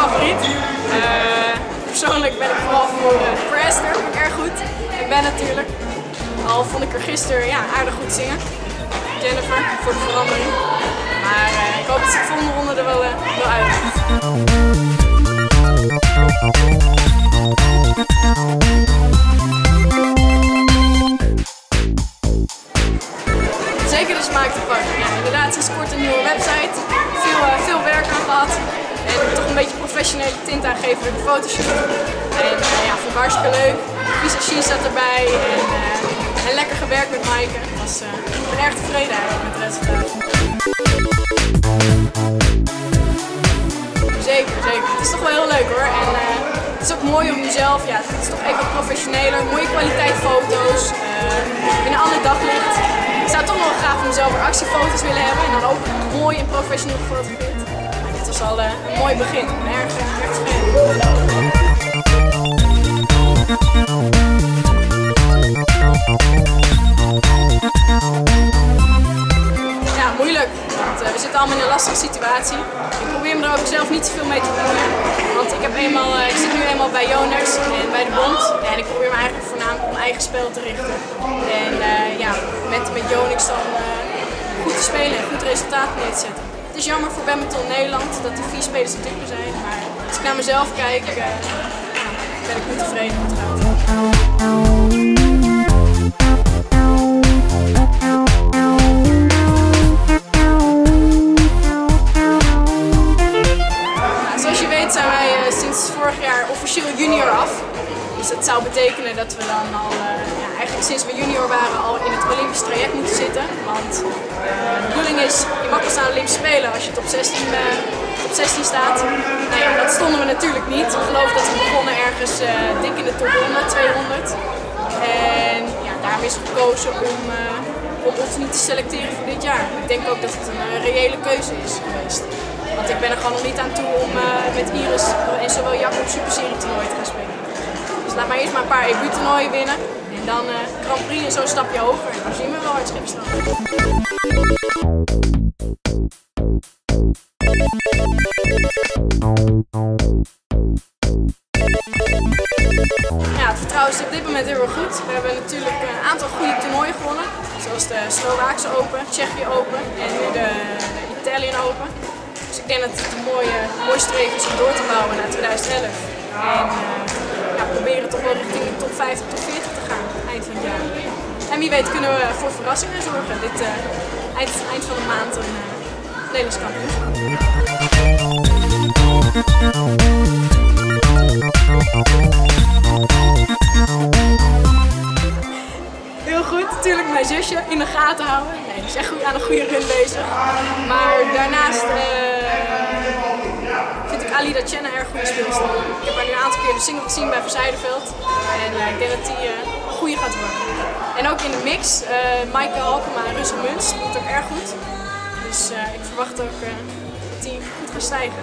favoriet. Eh, persoonlijk ben ik vooral voor eh, de press, erg goed. Ik ben natuurlijk, al vond ik er gisteren ja, aardig goed zingen. Jennifer, voor de verandering. Maar eh, ik hoop dat ze de volgende ronde er wel, wel uit Zeker de smaak te pakken. Ja, inderdaad, ze scoort een nieuwe website. Veel, veel werk aan gehad. Toch een beetje professionele tint aangeven door de fotoshoot. En ja, vond ik hartstikke leuk. Visagie zat erbij. En, en lekker gewerkt met Maaike. Was, ik ben erg tevreden eigenlijk met het resultaat. Zeker, zeker. Het is toch wel heel leuk hoor. En uh, het is ook mooi om jezelf, ja, het is toch even professioneler, mooie kwaliteit foto's, uh, binnen alle daglicht. Ik zou toch nog graag van mezelf actiefoto's willen hebben en dan ook mooi en professioneel gefotografeerd. Was al uh, een mooi begin. Ben erg. Want, uh, we zitten allemaal in een lastige situatie. Ik probeer me er ook zelf niet zoveel mee te doen. Want ik, heb eenmaal, uh, ik zit nu eenmaal bij Jonas en bij de Bond. En ik probeer me eigenlijk voornamelijk op mijn eigen spel te richten. En ja, met, met Jonix dan goed te spelen en goed resultaat neer te zetten. Is jammer voor badminton Nederland dat die vier spelers dupe zijn. Maar als ik naar mezelf kijk, ben ik niet tevreden met het betekenen dat we dan al, uh, ja, eigenlijk sinds we junior waren, al in het Olympisch traject moeten zitten. Want uh, de bedoeling is, je mag pas aan Olympisch spelen als je top 16, top 16 staat. Nou ja, dat stonden we natuurlijk niet. Ik geloof dat we begonnen ergens dik in de top 100, 200. En ja, daarom is gekozen om, om ons niet te selecteren voor dit jaar. Ik denk ook dat het een reële keuze is geweest. Want ik ben er gewoon nog niet aan toe om uh, met Iris en zowel Jacob Super Serie toernooi te gaan spelen. Laat maar eerst maar een paar EBU toernooien winnen. En dan uh, Grand Prix en zo een stapje hoger. En dan zien we wel. Ja, het vertrouwen is op dit moment heel goed. We hebben natuurlijk een aantal goede toernooien gewonnen. Zoals de Slovaakse Open, Tsjechië Open en nu de, Italian Open. Dus ik denk dat het een mooie, streven is om door te bouwen naar 2011. En uh, ja, proberen toch wel richting de top 50, top 40 te gaan eind van het jaar. En wie weet kunnen we voor verrassingen zorgen. Dit uh, eind, eind van de maand een uh, Nederlands. Heel goed, natuurlijk mijn zusje in de gaten houden. Nee, die is echt goed aan een goede run bezig. Maar daarnaast vind Chen een erg goede speelster. Ik heb haar nu een aantal keer de single gezien bij Verzijdenveld. En uh, ik denk dat die uh, een goede gaat worden. En ook in de mix, uh, Maaike Halkema en Russell Muns, doet ook erg goed. Dus ik verwacht ook dat die goed gaat stijgen.